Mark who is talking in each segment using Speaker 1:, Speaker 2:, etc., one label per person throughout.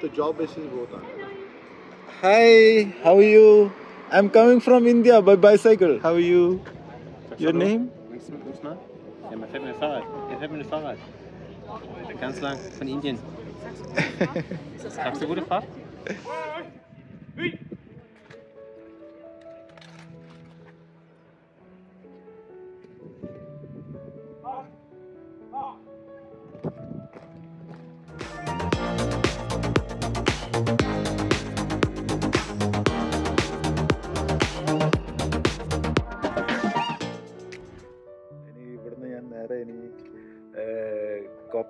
Speaker 1: the job basis both.
Speaker 2: Hi, how are you? I'm coming from India by bicycle. How are you? Your name?
Speaker 3: Ja, mir fährt mir Ganz lang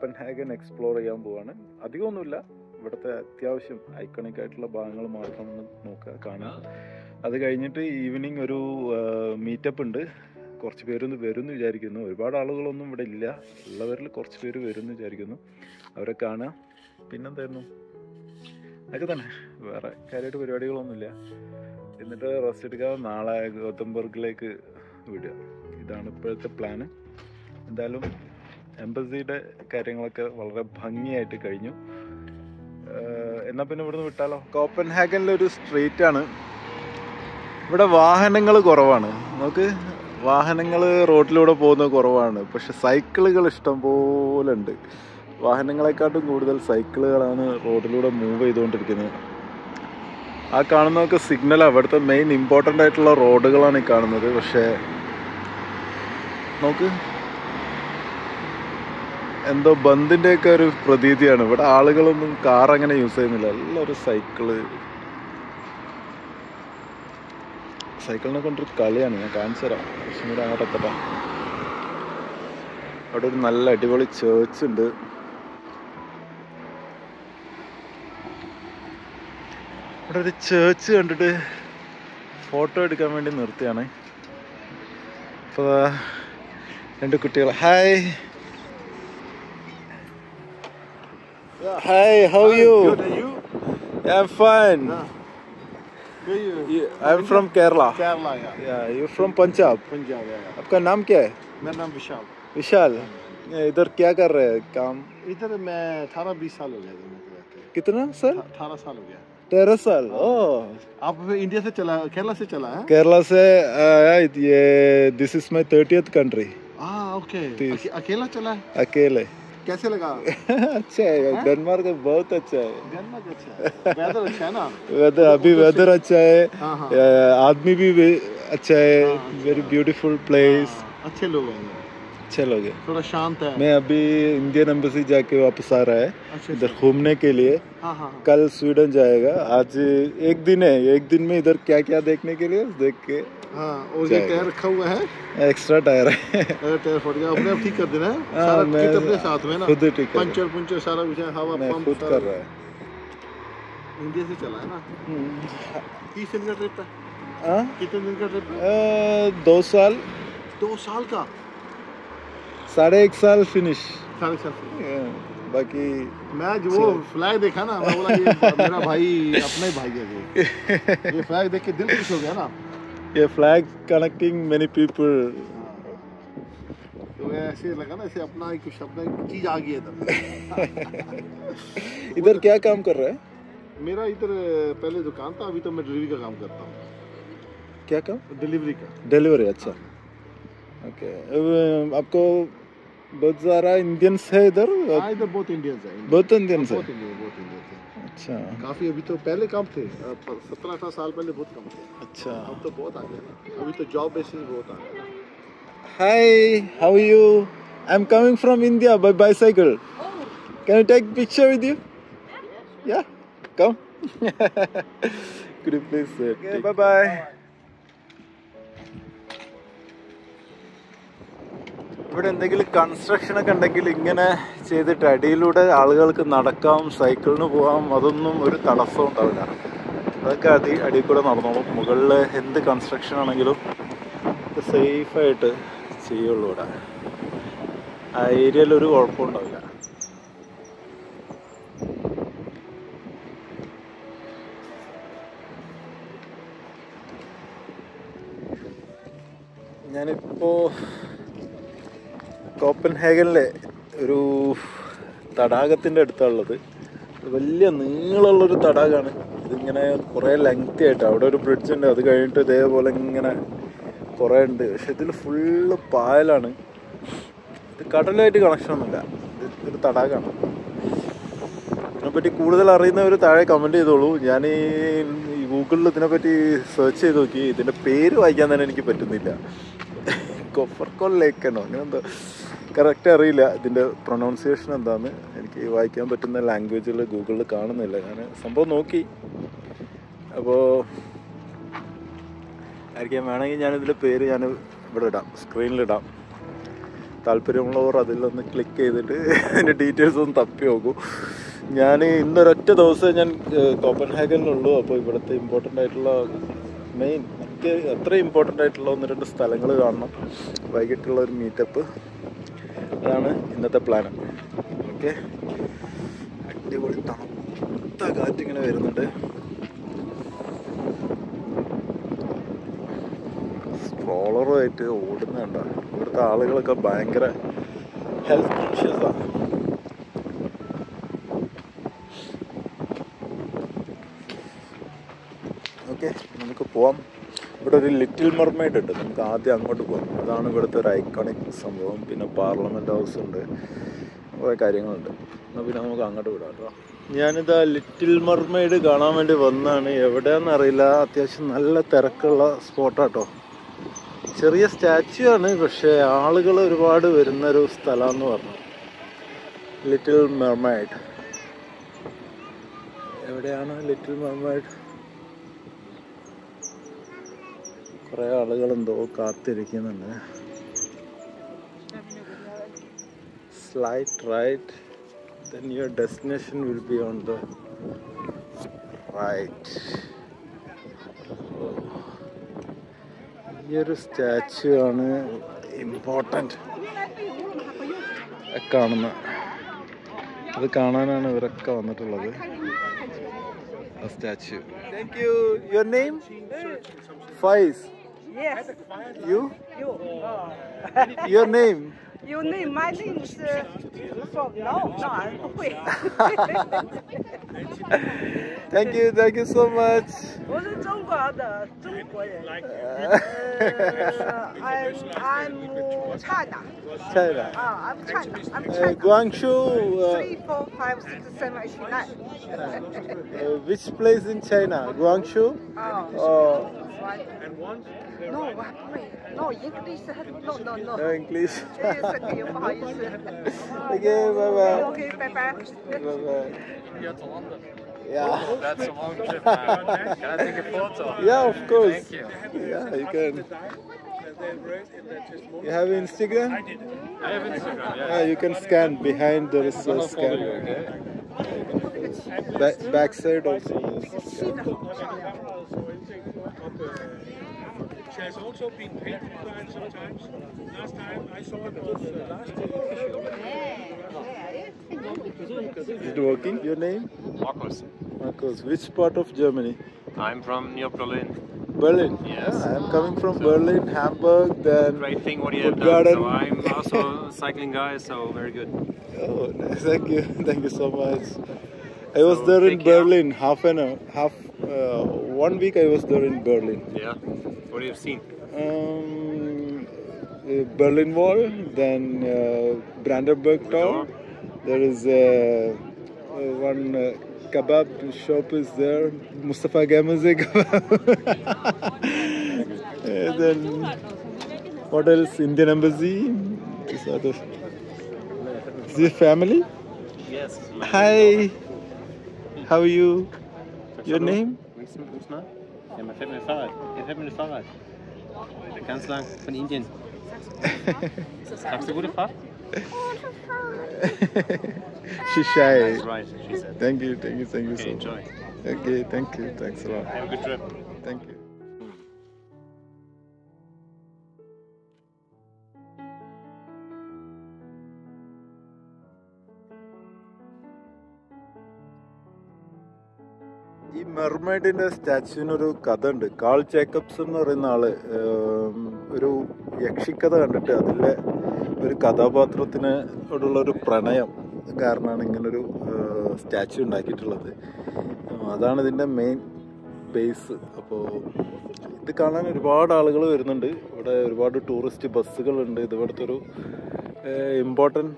Speaker 2: Copenhagen explore ചെയ്യാൻ പോവാണ്. അധികമൊന്നുമില്ല. ഇവിടുത്തെ അത്യാവശ്യം iconic ആയിട്ടുള്ള ഭാഗങ്ങൾ മാത്രം ഒന്ന് നോക്കുക കാണാം അത് കഴിഞ്ഞിട്ട് ഈവനിങ് ഒരു മീറ്റപ്പ് ഉണ്ട്. കുറച്ച് പേരൊന്ന് വരും എന്ന് വിചാരിക്കുന്നു. ഒരുപാട് ആളുകളൊന്നും ഇവിടെ ഇല്ല. ഉള്ളവരിൽ കുറച്ച് പേര് വരും എന്ന് വിചാരിക്കുന്നു. അവരെ കാണുക. പിന്നെന്തായിരുന്നു? അതൊക്കെ തന്നെ. വേറെ കാര്യമായിട്ട് പരിപാടികളൊന്നുമില്ല. എന്നിട്ട് റെസ്റ്റ് എടുക്കാതെ നാളെ ഗോതംബർഗിലേക്ക് വിടുക. ഇതാണ് ഇപ്പോഴത്തെ പ്ലാന് എന്തായാലും എംബസിയുടെ കാര്യങ്ങളൊക്കെ വളരെ ഭംഗിയായിട്ട് കഴിഞ്ഞു. എന്നാൽ എന്നാ പിന്നെ ഇവിടുന്ന് വിട്ടാലോ? കോപ്പൻഹാഗനിലെ ഒരു സ്ട്രീറ്റ് ആണ് ഇവിടെ വാഹനങ്ങൾ കുറവാണ്. നമുക്ക് വാഹനങ്ങൾ റോഡിലൂടെ പോകുന്നത് കുറവാണ്. പക്ഷെ സൈക്കിളുകൾ ഇഷ്ടം പോലെ ഉണ്ട്. വാഹനങ്ങളെക്കാട്ടും കൂടുതൽ സൈക്കിളുകളാണ് റോഡിലൂടെ മൂവ് ചെയ്തുകൊണ്ടിരിക്കുന്നത്. ആ കാണുന്നതൊക്കെ സിഗ്നലാണ് അവിടുത്തെ മെയിൻ ഇമ്പോർട്ടന്റ് ആയിട്ടുള്ള റോഡുകളാണ് ഈ കാണുന്നത്. പക്ഷേ നോക്ക് എന്തോ ബന്ദിന്റെയൊക്കെ ഒരു പ്രതീതിയാണ്. ഇവിടെ ആളുകളൊന്നും കാർ അങ്ങനെ യൂസ് ചെയ്യുന്നില്ല. എല്ലാവരും സൈക്കിൾ സൈക്കിളിനെ കൊണ്ടൊരു കളിയാണ്. ഞാൻ കാണിച്ചു തരാം. കുറച്ചും കൂടെ അങ്ങോട്ട് അവിടെ ഒരു നല്ല അടിപൊളി ചേർച്ച് ഉണ്ട്. ഇവിടെ ഒരു ചേർച്ച് കണ്ടിട്ട് ഫോട്ടോ എടുക്കാൻ വേണ്ടി നിർത്തിയാണ്. അപ്പോൾ രണ്ട് കുട്ടികൾ hi Yeah. Hey, how are you?
Speaker 1: Good, are you?
Speaker 2: Yeah, I'm fine. Yeah.
Speaker 1: Where you?
Speaker 2: you I'm from Kerala.
Speaker 1: Kerala, yeah.
Speaker 2: Yeah, you're from Punjab.
Speaker 1: Punjab, yeah. yeah.
Speaker 2: आपका नाम क्या है?
Speaker 1: मेरा नाम विशाल.
Speaker 2: विशाल. इधर क्या कर रहे हैं काम?
Speaker 1: इधर मैं 18-20 साल हो गया इधर मैं
Speaker 2: कितना सर?
Speaker 1: 18 साल हो गया.
Speaker 2: तेरह साल हाँ। ओ
Speaker 1: आप इंडिया से चला केरला से चला है
Speaker 2: केरला से आया ये this is
Speaker 1: my thirtieth
Speaker 2: country
Speaker 1: okay अकेला चला है
Speaker 2: अकेले
Speaker 1: कैसे लगा?
Speaker 2: अच्छा है डेनमार्क बहुत अच्छा है।
Speaker 1: डेनमार्क अच्छा है। वेदर अच्छा है ना?
Speaker 2: वेदर अभी वेदर अच्छा है।
Speaker 1: हाँ हाँ।
Speaker 2: आदमी भी अच्छा है वेरी ब्यूटीफुल प्लेस
Speaker 1: अच्छे लोग हैं
Speaker 2: अच्छे लोग हैं।
Speaker 1: थोड़ा शांत है।
Speaker 2: मैं अभी इंडियन एम्बेसी जाके वापस आ रहा है
Speaker 1: अच्छा
Speaker 2: इधर घूमने के लिए।
Speaker 1: हाँ हाँ
Speaker 2: कल स्वीडन जाएगा। आज एक दिन है एक दिन में इधर क्या क्या देखने के लिए देख के
Speaker 1: हाँ और ये टायर रखा हुआ है?
Speaker 2: एक्स्ट्रा टायर है।
Speaker 1: टायर फट गया। अपने आप ठीक कर देना है।
Speaker 2: हाँ,
Speaker 1: सारा किट अपने साथ में ना।
Speaker 2: खुद ठीक
Speaker 1: पंचर पंचर सारा कुछ है हवा पंप
Speaker 2: खुद कर रहा है
Speaker 1: इंडिया से चला है ना? तीस दिन का ट्रिप है।
Speaker 2: हाँ?
Speaker 1: कितने दिन का ट्रिप है?
Speaker 2: दो साल।
Speaker 1: दो साल का?
Speaker 2: साढ़े एक साल फिनिश
Speaker 1: साढ़े साल
Speaker 2: बाकी
Speaker 1: मैं जो फ्लैग देखा ना मैं बोला ये मेरा भाई अपना ही भाई है ये। फ्लैग देख के दिल खुश हो गया ना।
Speaker 2: ये फ्लैग कनेक्टिंग मेनी पीपल
Speaker 1: तो ऐसे लगा ना ऐसे अपना कुछ अपना ही चीज़ आ गई इधर
Speaker 2: इधर क्या काम कर रहा है?
Speaker 1: मेरा इधर पहले दुकान था अभी तो मैं डिलीवरी का काम करता हूँ।
Speaker 2: क्या काम?
Speaker 1: डिलीवरी का।
Speaker 2: डिलीवरी अच्छा। ओके आपको बहुत सारा इंडियंस है इधर?
Speaker 1: हाँ इधर बहुत इंडियंस है।
Speaker 2: बहुत इंडियंस है। अच्छा
Speaker 1: काफ़ी अभी तो पहले कम थे सत्रह अठारह साल पहले बहुत कम थे
Speaker 2: अच्छा
Speaker 1: अब तो बहुत आ गया ना अभी तो जॉब बेसिस बहुत आ गया
Speaker 2: Hi, how are you? I'm coming from India by bicycle. Can I take picture with you? Yeah, come. Could you please? Uh, okay, bye bye. ഇവിടെ എന്തെങ്കിലും കൺസ്ട്രക്ഷൻ ഒക്കെ ഉണ്ടെങ്കിൽ ഇങ്ങനെ ചെയ്തിട്ട് അടിയിലൂടെ ആളുകൾക്ക് നടക്കാം സൈക്കിളിന് പോകാം അതൊന്നും ഒരു തടസ്സവും ഉണ്ടാവില്ല. അതൊക്കെ അടി അടിയിൽ കൂടെ നടന്നോളും. മുകളിൽ എന്ത് കൺസ്ട്രക്ഷൻ ആണെങ്കിലും സേഫായിട്ട് ചെയ്യുള്ളൂ ഇവിടെ. ആ ഏരിയയിൽ ഒരു കുഴപ്പം ഉണ്ടാവില്ല. ഞാനിപ്പോ കോപ്പൻഹേഗനിലെ ഒരു തടാകത്തിന്റെ അടുത്താണുള്ളത്. വലിയ നീളമുള്ളൊരു തടാകമാണ്. ഇതിങ്ങനെ കുറേ ലെങ്തി ആയിട്ട് അവിടെ ഒരു ബ്രിഡ്ജ് ഉണ്ട്. അത് കഴിഞ്ഞിട്ട് ഇതേപോലെ ഇങ്ങനെ കുറേ ഉണ്ട്. പക്ഷെ ഇതിൽ ഫുള്ള് പായലാണ്. ഇത് കടലുമായിട്ട് കണക്ഷൻ ഒന്നുമില്ല. ഇത് ഒരു തടാകമാണ്. ഇതിനെപ്പറ്റി കൂടുതൽ അറിയുന്നവർ താഴെ കമന്റ് ചെയ്തോളൂ. ഞാൻ ഈ ഗൂഗിളിൽ ഇതിനെപ്പറ്റി സെർച്ച് ചെയ്ത് നോക്കി. ഇതിന്റെ പേര് വായിക്കാൻ തന്നെ എനിക്ക് പറ്റുന്നില്ല. കൊഫർക്കോൾ ലേക്കാണോ അങ്ങനെന്തോ. കറക്റ്റ് അറിയില്ല. ഇതിന്റെ പ്രൊനൗൺസിയേഷൻ എന്താന്ന് എനിക്ക് വായിക്കാൻ പറ്റുന്ന ലാംഗ്വേജിൽ ഗൂഗിളിൽ കാണുന്നില്ല. ഞാൻ സംഭവം നോക്കി. അപ്പോൾ ആയിരിക്കാം. വേണമെങ്കിൽ ഞാനിതിന്റെ പേര് ഞാൻ ഇവിടെ ഇടാം. സ്ക്രീനിലിടാം താല്പര്യമുള്ളവർ അതിലൊന്ന് ക്ലിക്ക് ചെയ്തിട്ട് അതിന്റെ ഡീറ്റെയിൽസ് ഒന്ന് തപ്പി നോക്കൂ. ഞാൻ ഇന്നൊരൊറ്റ ദിവസം ഞാൻ കോപ്പൻഹാഗനിലുള്ളൂ. അപ്പോൾ ഇവിടുത്തെ ഇമ്പോർട്ടന്റ് ആയിട്ടുള്ള മെയിൻ എനിക്ക് അത്ര ഇമ്പോർട്ടന്റ് ആയിട്ടുള്ള ഒന്ന് രണ്ട് സ്ഥലങ്ങൾ കാണണം. വൈകിട്ടുള്ള ഒരു മീറ്റപ്പ് അതാണ് ഇന്നത്തെ പ്ലാൻ ഓക്കെ അടിപൊളി തണുത്ത കാറ്റിങ്ങനെ വരുന്നുണ്ട്. സ്ട്രോളറുമായിട്ട് ഓടുന്നുണ്ടോ ഇവിടുത്തെ ആളുകളൊക്കെ ഭയങ്കര ഹെൽത്ത് കോൺഷ്യസാണ് ഓക്കെ നമുക്ക് പോവാം. ഇവിടെ ഒരു ലിറ്റിൽ മെർമെയ്ഡ് ഉണ്ട്. നമുക്ക് ആദ്യം അങ്ങോട്ട് പോകാം അതാണ് ഇവിടുത്തെ ഒരു ഐക്കണിക് സംഭവം. പിന്നെ പാർലമെന്റ് ഹൗസ് ഉണ്ട്. കുറേ കാര്യങ്ങളുണ്ട്. എന്നാൽ പിന്നെ നമുക്ക് അങ്ങോട്ട് വിടാം കേട്ടോ. ഞാനിത് ആ ലിറ്റിൽ മെർമെയ്ഡ് കാണാൻ വേണ്ടി വന്നാണ് എവിടെയാണെന്ന് അറിയില്ല. അത്യാവശ്യം നല്ല തിരക്കുള്ള സ്പോട്ടാട്ടോ ചെറിയ സ്റ്റാച്യു ആണ്. പക്ഷേ ആളുകൾ ഒരുപാട് വരുന്നൊരു സ്ഥലമെന്ന് പറഞ്ഞു. ലിറ്റിൽ മെർമൈഡ് എവിടെയാണ് ലിറ്റിൽ മെർമൈഡ് കുറേ ആളുകൾ എന്തോ കാത്തിരിക്കുന്നുണ്ട്. Slight right then your destination will be on the right. ഈ ഒരു സ്റ്റാച്ചു ആണ് ഇമ്പോർട്ടന്റ് കാണുന്ന. അത് കാണാനാണ് ഇവരൊക്കെ വന്നിട്ടുള്ളത്. Statue thank you your name Faiz
Speaker 4: Yes.
Speaker 2: You?
Speaker 4: You.
Speaker 2: Oh. Your name?
Speaker 4: Your name? My name is... Uh, no, no, I'm Thank you, thank you so much. Uh, uh, I'm, I'm China.
Speaker 2: China.
Speaker 4: Oh, I'm China. I'm China.
Speaker 2: Uh, Guangzhou. Uh,
Speaker 4: 3, 4, 5, 6, 7, 8, 9.
Speaker 2: uh, which place in China? Guangzhou?
Speaker 4: Oh. Uh, No, what? Wait. No, English. No, no, no.
Speaker 2: no English
Speaker 4: Yes, okay, 不好意思。
Speaker 2: okay bye bye
Speaker 4: Okay, bye bye.
Speaker 2: bye bye yeah
Speaker 5: That's a long trip, man. Can I take a photo?
Speaker 2: yeah of course
Speaker 5: Thank you.
Speaker 2: yeah you can you have Instagram
Speaker 5: I have Instagram, yeah.
Speaker 2: yeah you can scan behind there is a
Speaker 5: I'll follow
Speaker 2: scan
Speaker 5: you, okay?
Speaker 2: Back, backside also
Speaker 6: She has also been paid decline sometimes. Last time I saw it was uh, last year.
Speaker 2: is it working your name
Speaker 5: Marcos.
Speaker 2: Marcos which part of Germany
Speaker 5: I'm from New Berlin.
Speaker 2: Berlin
Speaker 5: Yes.
Speaker 2: yeah, I'm coming from Berlin Hamburg then
Speaker 5: Great thing what you have
Speaker 2: Good
Speaker 5: done. So I'm also a cycling guy, so very good.
Speaker 2: Oh, nice. thank you, thank you so much. I was
Speaker 5: So,
Speaker 2: there in
Speaker 5: take care.
Speaker 2: Berlin half an hour, half uh, one week. I was there in Berlin.
Speaker 5: Yeah. What have you seen?
Speaker 2: Um, uh, Berlin Wall, then uh, Brandenburg Tower. There is uh, uh, one uh, kebab shop is there, Mustafa Gemazi kebab. Then what else? Indian Embassy. Sort of. Is your family?
Speaker 5: Yes.
Speaker 2: Hi. How are you? Your name?
Speaker 3: Mit? Ja, mir fällt mir ein Fahrrad. Hier fällt mir ein Fahrrad. Ganz lang von Indien. Sagst du gute Fahrt?
Speaker 2: She's shy.
Speaker 3: That's right, she said.
Speaker 2: Thank you, thank you, thank you
Speaker 3: Okay,
Speaker 2: so much.
Speaker 3: enjoy.
Speaker 2: Okay, thank you, thanks a lot.
Speaker 3: Have a good trip.
Speaker 2: Thank you. ഈ സ്റ്റാച്യുവിനൊരു കഥ ഉണ്ട് call Jacobs എന്ന് പറയുന്ന ആൾ ഒരു യക്ഷിക്കഥ കണ്ടിട്ട് അതിലെ ഒരു കഥാപാത്രത്തിനോടുള്ള ഒരു പ്രണയം കാരണമാണ് ഇങ്ങനൊരു സ്റ്റാച്യു ഉണ്ടാക്കിയിട്ടുള്ളത്. അതാണ് ഇതിന്റെ മെയിൻ ബേസ്. അപ്പോൾ ഇത് കാണാൻ ഒരുപാട് ആളുകൾ വരുന്നുണ്ട്. ഇവിടെ ഒരുപാട് ടൂറിസ്റ്റ് ബസ്സുകളുണ്ട്. ഇത് ഇവിടുത്തെ ഒരു ഇമ്പോർട്ടന്റ്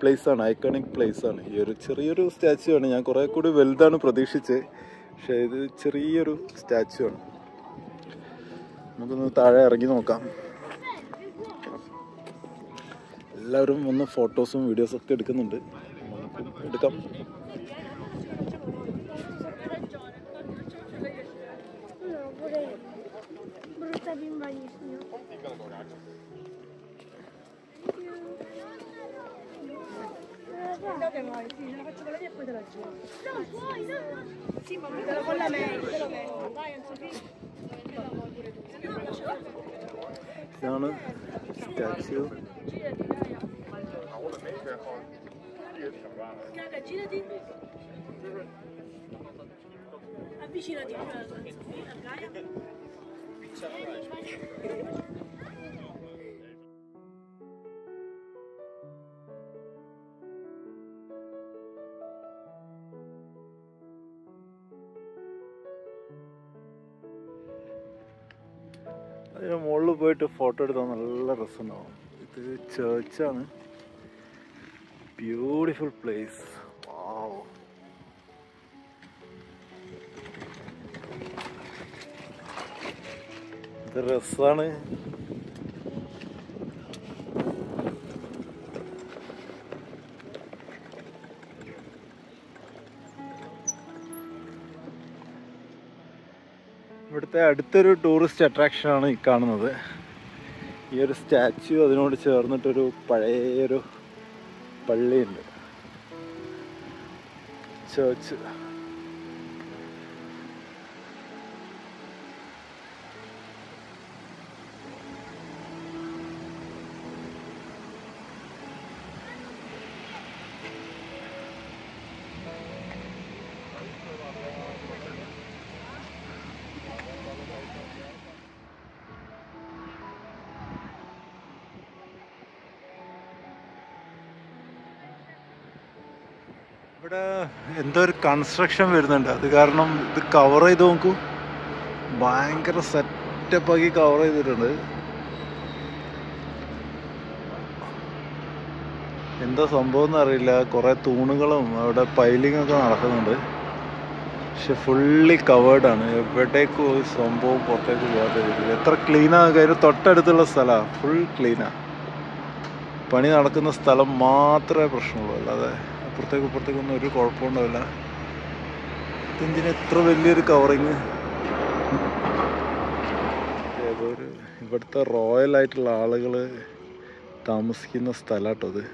Speaker 2: പ്ലേസ് ആണ് ഐക്കണിക് പ്ലേസ് ആണ്. ഈ ഒരു ചെറിയൊരു സ്റ്റാച്ചു ആണ്. ഞാൻ കുറേ കൂടി വലുതാണ് പ്രതീക്ഷിച്ചത്. പക്ഷേ ഇത് ചെറിയൊരു സ്റ്റാച്ചു ആണ്. നമുക്കൊന്ന് താഴെ ഇറങ്ങി നോക്കാം. എല്ലാവരും ഒന്ന് ഫോട്ടോസും വീഡിയോസും ഒക്കെ എടുക്കുന്നുണ്ട്. എടുക്കാം.
Speaker 7: No
Speaker 4: che vuoi, sì, la faccio quella lì e poi te la giro.
Speaker 7: No, puoi, no, no.
Speaker 4: Sì, ma te la con la metto, te lo metto. Vai, Anzofì.
Speaker 2: No, lasciala.
Speaker 7: Sono statue. Girati, Gaia. Gaga, girati. Avvicinati a Gaia.
Speaker 2: പോയിട്ട് photo എടുത്താൽ നല്ല രസമുണ്ടാവും. ഇത് ചേർച്ചാണ് beautiful place വാവ് ഇത് രസമാണ് ഇവിടുത്തെ അടുത്തൊരു tourist അട്രാക്ഷനാണ് ഈ കാണുന്നത്. ഈ ഒരു സ്റ്റാച്ചു അതിനോട് ചേർന്നിട്ടൊരു പഴയൊരു പള്ളിയുണ്ട്. ചേർച്ച് ഇവിടെ എന്തോ ഒരു കൺസ്ട്രക്ഷൻ വരുന്നുണ്ട്. അത് കാരണം ഇത് കവർ ചെയ്ത് നോക്കൂ. ഭയങ്കര സെറ്റപ്പ് ആക്കി കവർ ചെയ്തിട്ടുണ്ട്. എന്താ സംഭവം എന്ന് അറിയില്ല. കുറെ തൂണുകളും അവിടെ പൈലിംഗ് ഒക്കെ നടക്കുന്നുണ്ട്. പക്ഷെ ഫുള്ളി കവേർഡ് ആണ്. എവിടേക്കും ഒരു സംഭവം പുറത്തേക്ക് പോകാത്ത എത്ര ക്ലീനാണ് കാര്യം. തൊട്ടടുത്തുള്ള സ്ഥലമാണ് ഫുൾ ക്ലീനാണ് പണി നടക്കുന്ന സ്ഥലം മാത്രമേ പ്രശ്നമുള്ളൂ. അല്ലാതെ അപ്പുറത്തേക്ക് ഇപ്പുറത്തേക്കൊന്നും ഒരു കുഴപ്പമുണ്ടാവില്ല. ഇതിന് എത്ര വലിയൊരു കവറിങ് ഏതൊരു ഇവിടുത്തെ റോയൽ ആയിട്ടുള്ള ആളുകൾ താമസിക്കുന്ന സ്ഥലമാട്ടോ അത്.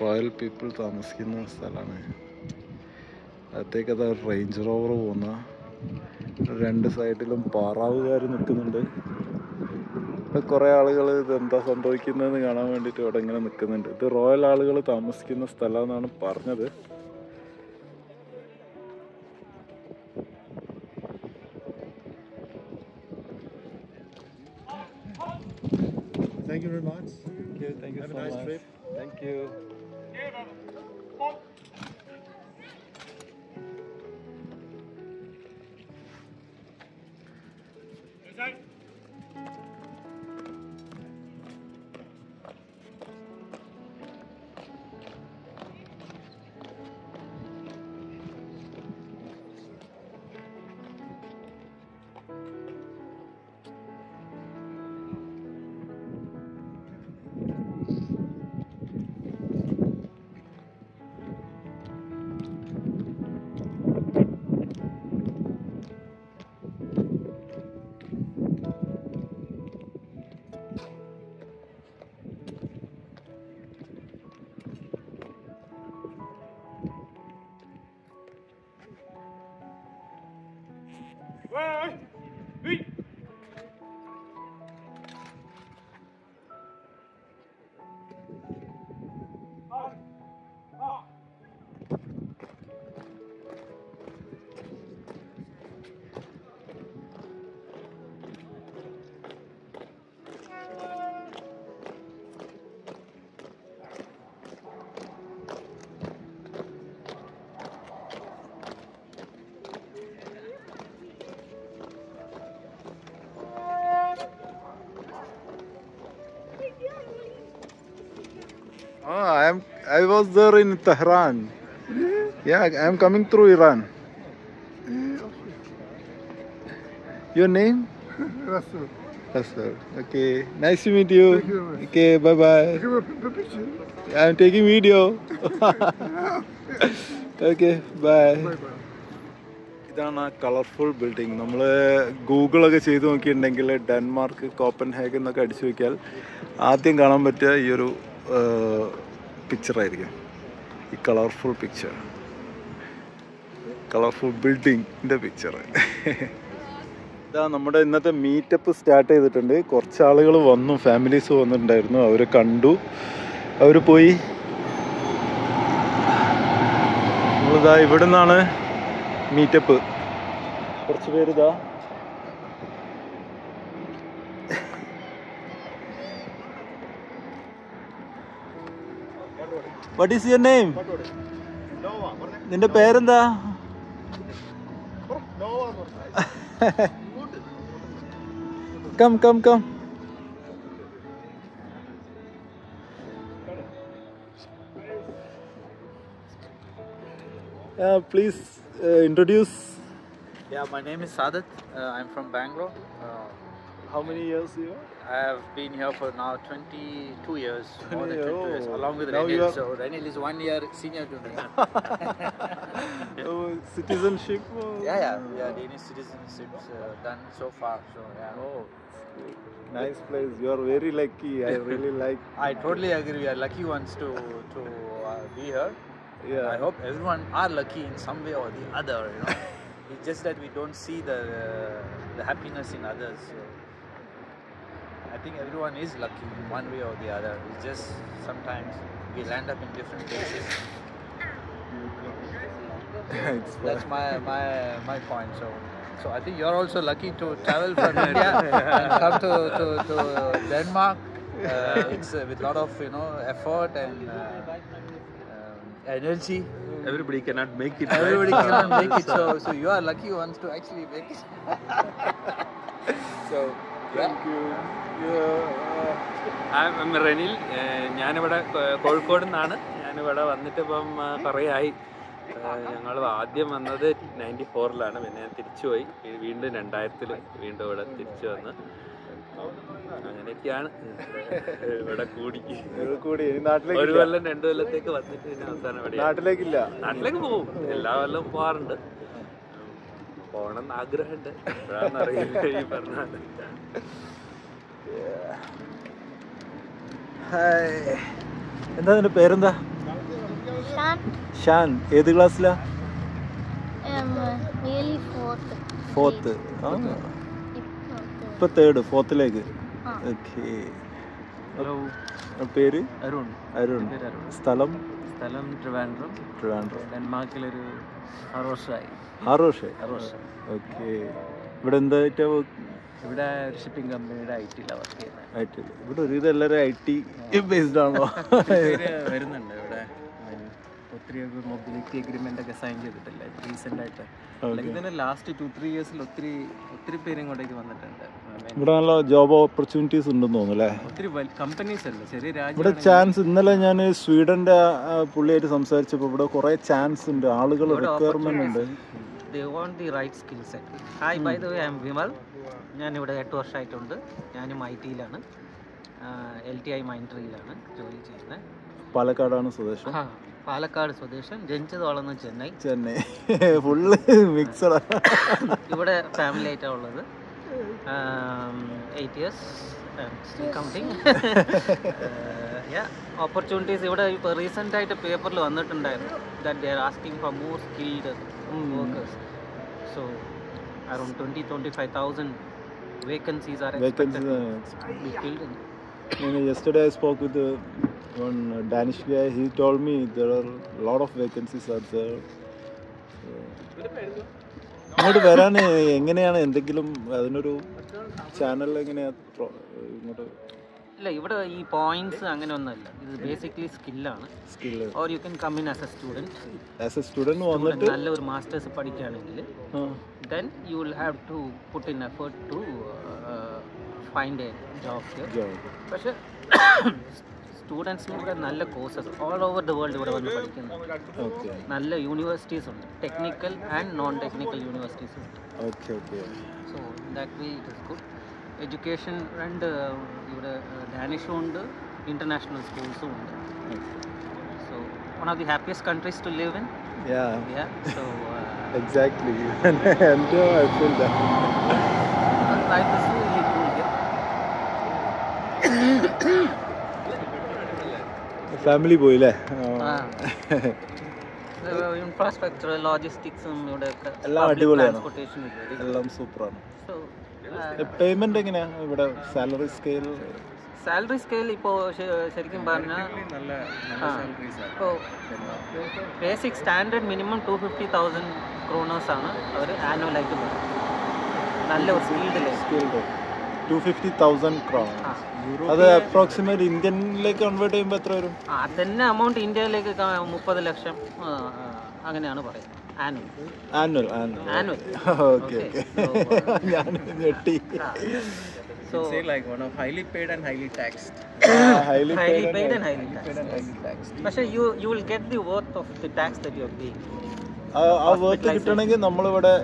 Speaker 2: റോയൽ പീപ്പിൾ താമസിക്കുന്ന സ്ഥലമാണ് അകത്തേക്ക് അത് റേഞ്ച് റോവർ പോകുന്ന. രണ്ട് സൈഡിലും പാറാവുകാർ നിൽക്കുന്നുണ്ട്. കുറേ ആളുകൾ ഇതെന്താ സംഭവിക്കുന്നത് സംഭവിക്കുന്നതെന്ന് കാണാൻ വേണ്ടിയിട്ട് ഇവിടെ ഇങ്ങനെ നിൽക്കുന്നുണ്ട് ഇത് റോയൽ ആളുകൾ താമസിക്കുന്ന സ്ഥലം എന്നാണ് പറഞ്ഞത്
Speaker 1: Thank you very much.
Speaker 2: Thank you
Speaker 1: Have a nice
Speaker 2: much.
Speaker 1: trip.
Speaker 2: Thank you. I am. I was there in Tehran. Yeah, I am coming through Iran. Your name?
Speaker 1: Russell.
Speaker 2: Russell. Okay. Nice to meet you.
Speaker 1: Thank you very much.
Speaker 2: Okay. Bye bye.
Speaker 1: Give a p- picture.
Speaker 2: I am taking video. okay. Bye.
Speaker 1: Bye bye.
Speaker 2: ഇതാണ് ആ colourful building നമ്മൾ ഗൂഗിളൊക്കെ ചെയ്ത് നോക്കിയിട്ടുണ്ടെങ്കിൽ Denmark കോപ്പൻ Hag എന്നൊക്കെ അടിച്ചു നോക്കിയാൽ ആദ്യം കാണാൻ പറ്റിയ ഈ ഒരു പിക്ചറായിരിക്കും ഈ കളർഫുൾ പിക്ചർ കളർഫുൾ ബിൽഡിങ്ങിന്റെ പിക്ചർ ഇതാ നമ്മുടെ ഇന്നത്തെ മീറ്റപ്പ് സ്റ്റാർട്ട് ചെയ്തിട്ടുണ്ട്. കുറച്ച് ആളുകൾ വന്നു ഫാമിലീസ് വന്നിട്ടുണ്ടായിരുന്നു. അവർ കണ്ടു. അവർ പോയി. നമ്മളിതാ ഇവിടെ നിന്നാണ് മീറ്റപ്പ് കുറച്ച് പേര് ഇതാ വാട്ട് ഈസ് യുവർ നെയിം നിന്റെ പേരെന്താ come come come please introduce
Speaker 8: Yeah, my name is Sadat. Uh, I'm from Bangalore. uh,
Speaker 2: How many years you are?
Speaker 8: I have been here for now 22 years, more than
Speaker 2: 20
Speaker 8: 22 years,
Speaker 2: oh.
Speaker 8: along with
Speaker 2: Now
Speaker 8: Renil. So Renil is one year senior to me.
Speaker 2: Oh, citizenship? or-
Speaker 8: yeah, yeah, yeah. Danish citizenships uh, done so far. So yeah.
Speaker 2: Oh, nice place. You are very lucky. I really like.
Speaker 8: I totally agree. We are lucky ones to to uh, be here.
Speaker 2: Yeah.
Speaker 8: I hope everyone are lucky in some way or the other. You know, it's just that we don't see the uh, the happiness in others. So I think everyone is lucky one way or the other. It's just sometimes we land up in different places. That's my my my point. So. So I think you're also lucky to travel from India and come to, to, to Denmark. Uh, it's uh, with a lot of you know effort and uh, um, energy.
Speaker 5: Everybody cannot make it.
Speaker 8: Everybody cannot make it, so so you are lucky ones to actually make it. so.
Speaker 2: Thank you.
Speaker 5: I'm Renil ഏഹ് ഞാനിവിടെ കോ- കോഴിക്കോട് നിന്നാണ്. ഞാനിവിടെ വന്നിട്ട് ഇപ്പം ആ, കുറേയായി. ഞങ്ങൾ ആദ്യം വന്നത് നയന്റി ഫോറിലാണ് പിന്നെ ഞാൻ തിരിച്ചുപോയി. പോയി വീണ്ടും രണ്ടായിരത്തിൽ വീണ്ടും ഇവിടെ തിരിച്ചു വന്ന്. അങ്ങനെയൊക്കെയാണ്. ഇവിടെ കൂടി.
Speaker 2: കൂടി. നാട്ടിലേക്ക്
Speaker 5: ഒരു കൊല്ലം രണ്ടു കൊല്ലത്തേക്ക് വന്നിട്ട് പിന്നെ അവസാനം ഇവിടെ
Speaker 2: നാട്ടിലേക്കില്ല.
Speaker 5: നാട്ടിലേക്ക് പോകും എല്ലാ കൊല്ലവും പോകാറുണ്ട് പോകണം എന്ന് ആഗ്രഹമുണ്ട് അറിയില്ല. ഈ പറഞ്ഞ പോലെ.
Speaker 2: ഹായ് എന്താ നിന്റെ പേരെന്താ? ഷാൻ. ഏത് ക്ലാസ്സിലാ. ഫോർത്ത്. ഇപ്പൊ തേർഡ് ഫോർത്തിലേക്ക്. ഓക്കെ പേര്?
Speaker 8: അരുൺ.
Speaker 2: അരുൺ. സ്ഥലം?
Speaker 8: സ്ഥലം ട്രിവാൻഡ്രം.
Speaker 2: ട്രിവാൻഡ്രം.
Speaker 8: ഡെൻമാർക്കിലൊരു ആറ് വർഷമായി.
Speaker 2: ആറ് വർഷമായി.
Speaker 8: ആറ് വർഷം.
Speaker 2: ഓക്കെ ഇവിടെ എന്തായിട്ടാ
Speaker 8: ഇവിടെ ഒരു ഷിപ്പിംഗ് കമ്പനിയുടെ ഐ ടിയിലാണ് വർക്ക് ചെയ്യുന്നത്
Speaker 2: ഇവിടെ ഒരുവിധം എല്ലാവരും ഐ ടി ബേസ്ഡ് ആണോ?
Speaker 8: വരുന്നുണ്ട് ഇവിടെ. ഒത്തിരി മൊബിലിറ്റി അഗ്രിമെന്റ് ഒക്കെ സൈൻ ചെയ്തിട്ടില്ല. റീസെന്റ് ആയിട്ട്. അല്ലെങ്കിൽ തന്നെ ലാസ്റ്റ് ടു ത്രീ ഇയേഴ്സിൽ ഒത്തിരി ഒത്തിരി പേര് ഇങ്ങോട്ടേക്ക് വന്നിട്ടുണ്ട്.
Speaker 2: ഇവിടെ നല്ല ജോബ് ഓപ്പർച്യൂണിറ്റീസ് ഉണ്ടെന്ന് തോന്നുന്നു
Speaker 8: ഒത്തിരി കമ്പനീസ് ഉണ്ട്. ചെറിയ
Speaker 2: ഇവിടെ ചാൻസ് ഇന്നലെ ഞാൻ സ്വീഡന്റെ പുള്ളിയായിട്ട് സംസാരിച്ചപ്പോൾ ഇവിടെ കുറെ ചാൻസ് ഉണ്ട്. ആളുകൾ റിക്വയർമെന്റ് ഉണ്ട്.
Speaker 9: They want the right skill set. By the way I'm Vimal ഞാനിവിടെ എട്ട് വർഷമായിട്ടുണ്ട്. ഞാനും ഐ ടിയിലാണ്. എൽ ടി ഐ മൈൻട്രിയിലാണ് ജോലി ചെയ്യുന്നത്.
Speaker 2: പാലക്കാടാണ് സ്വദേശം.
Speaker 9: ആ, പാലക്കാട് സ്വദേശം. ജനിച്ചത് വളർന്ന് ചെന്നൈ.
Speaker 2: ചെന്നൈ. ഫുള്ള് മിക്സഡാ
Speaker 9: ഇവിടെ ഫാമിലി ആയിട്ടാണ് ഉള്ളത്. എയ്റ്റ് ഇയേഴ്സ് കൗണ്ടിങ് ഓപ്പർച്യൂണിറ്റീസ് ഇവിടെ ഇപ്പോൾ റീസെന്റ് ആയിട്ട് പേപ്പറിൽ വന്നിട്ടുണ്ടായിരുന്നു. That they are asking for more skilled workers so around twenty twenty five thousand vacancies are
Speaker 2: vacancies
Speaker 9: be filled in.
Speaker 2: You know, yesterday I spoke with uh, one uh, Danish guy. He told me there are a lot of vacancies out there. ഇങ്ങോട്ട് വരാൻ എങ്ങനെയാണ് എന്തെങ്കിലും അതിനൊരു channel എങ്ങനെയാ ഇങ്ങോട്ട്
Speaker 9: ഇല്ല ഇവിടെ ഈ പോയിന്റ്സ് അങ്ങനെ ഒന്നുമില്ല ഇത് basically സ്കില്ലാണ്
Speaker 2: skill
Speaker 9: or you can come in as a student
Speaker 2: as a student വന്നിട്ട്
Speaker 9: നല്ല ഒരു മാസ്റ്റേഴ്സ് പഠിക്കുകയാണെങ്കിൽ then you will have to put in effort to find a job. പക്ഷെ സ്റ്റുഡൻസിന് ഇവിടെ നല്ല courses all over the world ഇവിടെ വന്ന് പഠിക്കുന്നു നല്ല യൂണിവേഴ്സിറ്റീസ് ഉണ്ട്. Technical and non technical universities ഉണ്ട്
Speaker 2: okay okay
Speaker 9: so that way it is good education and ഇവിടെ ഡാനിഷും ഉണ്ട് ഇന്റർനാഷണൽ സ്കൂൾസും ഉണ്ട് so one of the happiest countries to live in
Speaker 2: Yeah,
Speaker 9: Yeah, so uh,
Speaker 2: exactly. and uh, I feel that.
Speaker 9: life is really cool here.
Speaker 2: Family പോയില്ലേ.
Speaker 9: Infrastructure ലോജിസ്റ്റിക്സും ഇവിടെ
Speaker 2: എല്ലാം അടിപൊളിയാണ്. എല്ലാം സൂപ്പറാണ് പേയ്മെന്റ് എങ്ങനെയാ? ഇവിടെ സാലറി സ്കെയിൽ
Speaker 9: സാലറി സ്കെയിൽ ഇപ്പോൾ ശരിക്കും പറഞ്ഞാൽ ഇപ്പോൾ basic standard minimum two fifty thousand kroners ആണ് അവർ ആനുവലായിട്ട് പറയുന്നത് നല്ല ഒരു skilled
Speaker 2: skilled two fifty thousand krone അത് അപ്രോക്സിമേറ്റ് ഇന്ത്യനിലേക്ക് കൺവേർട്ട് ചെയ്യുമ്പോൾ എത്ര വരും?
Speaker 9: അതന്നെ അമൗണ്ട് ഇന്ത്യയിലേക്ക് മുപ്പത് ലക്ഷം അങ്ങനെയാണ് പറയുന്നത്. Annual
Speaker 2: annual annual
Speaker 9: annual
Speaker 2: okay okay ഞാൻ ഞെട്ടി.
Speaker 9: So,
Speaker 10: say like one of highly paid and highly taxed.
Speaker 2: Uh, highly
Speaker 9: highly
Speaker 2: paid
Speaker 9: paid
Speaker 2: and
Speaker 9: and highly
Speaker 10: Paid and highly
Speaker 9: taxed.
Speaker 10: taxed.
Speaker 9: പക്ഷേ you you will get the worth of the tax that you are paying.
Speaker 2: ആ work worth കിട്ടണമെങ്കിൽ നമ്മളിവിടെ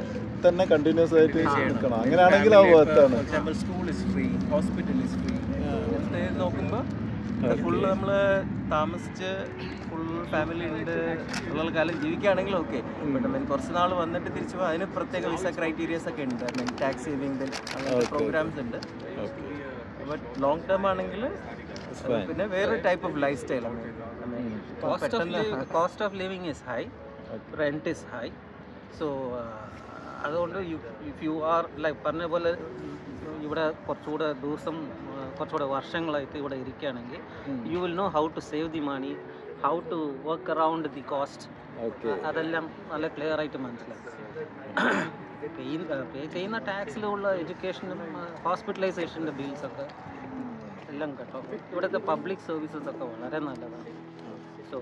Speaker 2: തന്നെ continuous ആയിട്ട് ചെയ്യണം അങ്ങനെയാണെങ്കിൽ ആ
Speaker 10: school is free, hospital is free. അങ്ങനത്തെ നോക്കുമ്പോൾ ഫുള്ള് നമ്മൾ താമസിച്ച് ഫുൾ ഫാമിലി ഉണ്ട്. ഉള്ള കാലം ജീവിക്കുകയാണെങ്കിൽ ഓക്കെ ബട്ട് മീൻ കുറച്ച് നാൾ വന്നിട്ട് തിരിച്ചു പോകാം അതിന് പ്രത്യേക വിസ ക്രൈറ്റീരിയസ് ഒക്കെ ഉണ്ട്. മീൻ ടാക്സ് സേവിംഗ് അങ്ങനത്തെ പ്രോഗ്രാംസ് ഉണ്ട്. ബട്ട് ലോങ് ടേം ആണെങ്കിൽ. പിന്നെ വേറെ ടൈപ്പ് ഓഫ് ലൈഫ് സ്റ്റൈലാണ്
Speaker 9: Cost of, of cost of living is high, rent is high. So, uh, അതുകൊണ്ട് ഇഫ് യു ആർ ലൈക്ക് പറഞ്ഞ പോലെ ഇവിടെ കുറച്ചുകൂടെ ദിവസം uh, കുറച്ചുകൂടെ വർഷങ്ങളായിട്ട് ഇവിടെ ഇരിക്കുകയാണെങ്കിൽ you will know how to save the money how to work around the
Speaker 2: cost
Speaker 9: അതെല്ലാം നല്ല ക്ലിയർ ആയിട്ട് മനസ്സിലാക്കും പേ ചെയ്യുന്ന ടാക്സിലുള്ള എഡ്യൂക്കേഷനും ഹോസ്പിറ്റലൈസേഷന്റെ ബിൽസൊക്കെ എല്ലാം കേട്ടോ. ഇവിടുത്തെ പബ്ലിക് സർവീസസ് ഒക്കെ വളരെ നല്ലതാണ്. സോ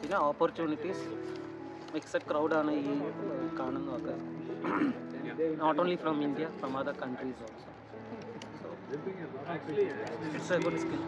Speaker 9: പിന്നെ ഓപ്പർച്യൂണിറ്റീസ് മിക്സഡ് ക്രൗഡാണ് ഈ കാണുന്നതൊക്കെ. Not only from India from other countries also it's a good skill